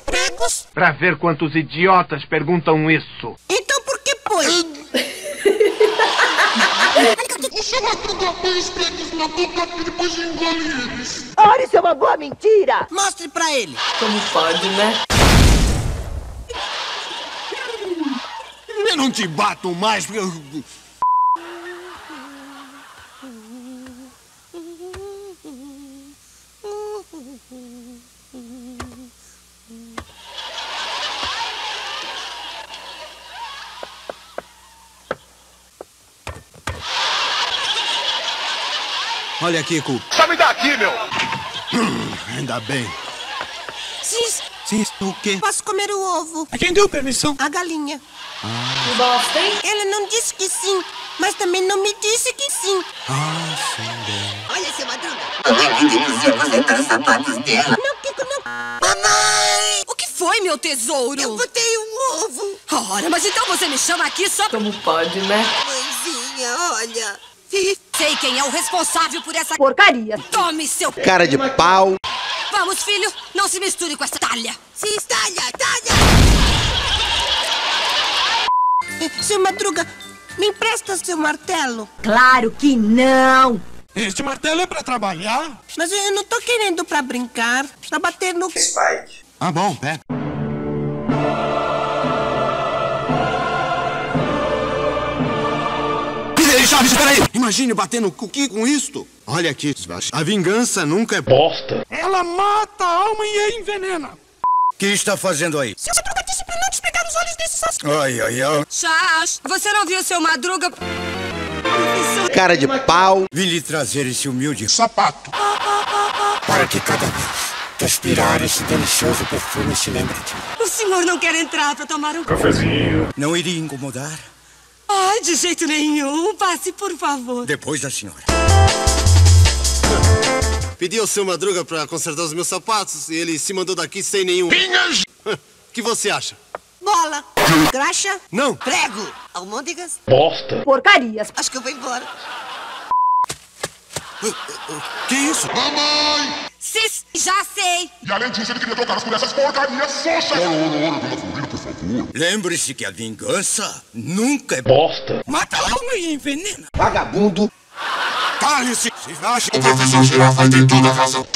pregos? Pra ver quantos idiotas perguntam isso. Então por que pôs? Os pregos na boca e depois engole eles. Ora, isso é uma boa mentira! Mostre pra ele. Como pode, né? Eu não te bato mais porque eu... Olha aqui, Cu. Sabe daqui, meu! Ainda bem. Sis, Sim, o quê? posso comer o ovo? Quem deu permissão? A galinha. Que bosta, hein? Ela não disse que sim, mas também não me disse que sim. Ah, sim, bem. Olha, seu Madruga. Você tá os sapatos dela. Não, Kiko, não. Mamãe! O que foi, meu tesouro? Eu botei um ovo. Ora, mas então você me chama aqui só... Como pode, né? Mãezinha, olha. Sei quem é o responsável por essa... Porcaria. Tome, seu... Cara de pau. Vamos, filho, não se misture com essa talha. Sim, talha, talha. Eh, Seu Madruga, me empresta seu martelo? Claro que não! Este martelo é pra trabalhar? Mas eu não tô querendo pra brincar, pra bater no... Ah, bom, pega. Chaves, espera aí! Imagine bater no cookie com isto. Olha aqui, Sebastião. A vingança nunca é bosta. Ela mata a alma e a envenena. que está fazendo aí? Seu Madruga disse pra não despegar os olhos desses saços. Ai, ai, ai. Chás, você não viu seu Madruga... Cara de pau. Vim lhe trazer esse humilde Sapato. para que cada vez que aspirar esse delicioso perfume se lembre de mim. O senhor não quer entrar pra tomar um... Não iria incomodar Ai, de jeito nenhum. Passe, por favor. depois da senhora. Pedi ao seu Madruga pra consertar os meus sapatos e ele se mandou daqui sem nenhum. Pinhas! O que você acha? Bola, graxa, Não! prego, almôndegas. Porcarias. Acho que eu vou embora. Que isso? Mamãe! Sis, já sei. E além disso, ele queria trocar por essas porcarias xoxas. Lembre-se que a vingança nunca é Mata a alma e envenena. Vagabundo. Cale-se! Se acha O professor Girafa tem toda a razão.